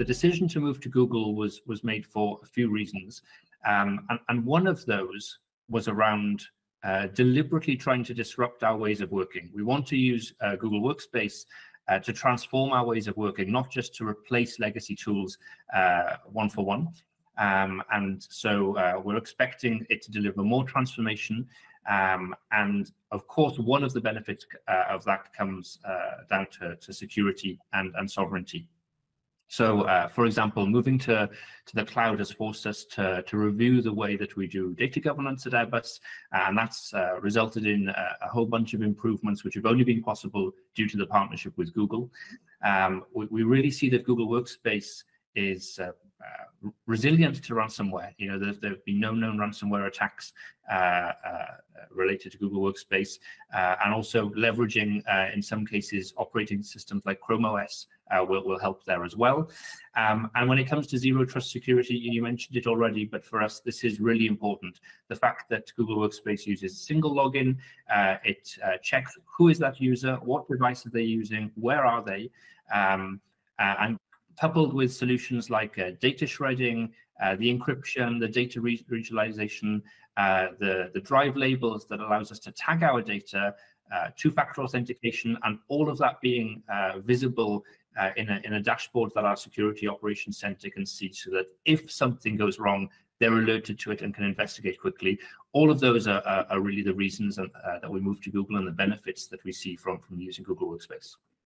the decision to move to Google was was made for a few reasons, um, and, and one of those was around uh, deliberately trying to disrupt our ways of working. We want to use uh, Google Workspace uh, to transform our ways of working, not just to replace legacy tools uh, one for one. Um, and so uh, we're expecting it to deliver more transformation. Um, and of course, one of the benefits uh, of that comes down to, to security and, and sovereignty. So, uh, for example, moving to, to the cloud has forced us to, to review the way that we do data governance at Airbus, and that's uh, resulted in a, a, whole bunch of improvements which have only been possible due to the partnership with Google. Um, we, we, really see that Google Workspace is uh, uh, resilient to ransomware. You know, there, there, have been no known ransomware attacks uh, uh, related to Google Workspace, uh, and also leveraging, uh, in some cases, operating systems like Chrome OS will, will help there as well. Um, and when it comes to zero trust security, you mentioned it already, but for us, this is really important. The fact that Google Workspace uses single login, it checks who is that user, what device are they using, where are they, um, and coupled with solutions like uh, data shredding, uh, the encryption, the data re regionalization, uh, the, the drive labels that allows us to tag our data, uh, two-factor authentication, and all of that being uh, visible uh, in, a, in a dashboard that our security operations center can see so that if something goes wrong, they're alerted to it and can investigate quickly. All of those are, are, are really the reasons that we move to Google and the benefits that we see from, from using Google Workspace.